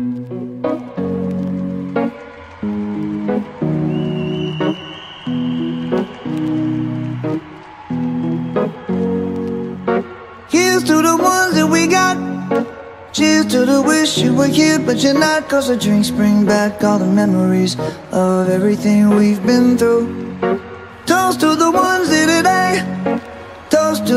Here's to the ones that we got. Cheers to the wish you were here, but you're not. Cause the drinks bring back all the memories of everything we've been through. Toast to the ones here today. Toast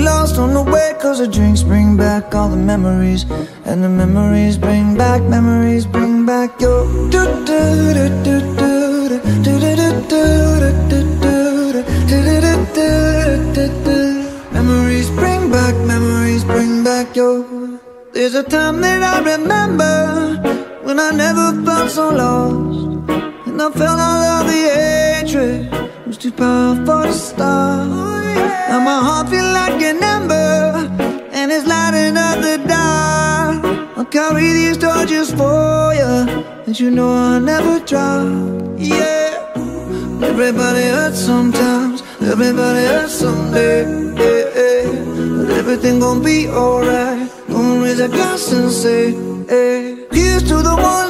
lost on the way. Cause the drinks bring back all the memories. And the memories bring back, memories bring back your. Memories bring back, memories bring back your. There's a time that I remember when I never felt so lost. And I felt all of the hatred was too powerful to stop. Now my heart feel like an ember and it's lighting up the dark. I'll carry these torches for you, and you know I'll never drop. Yeah. Everybody hurts sometimes, everybody hurts someday. Yeah, yeah. But everything gon' be alright. Gonna raise a glass and say, hey. Here's to the ones.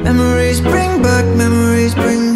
Memories bring back, memories bring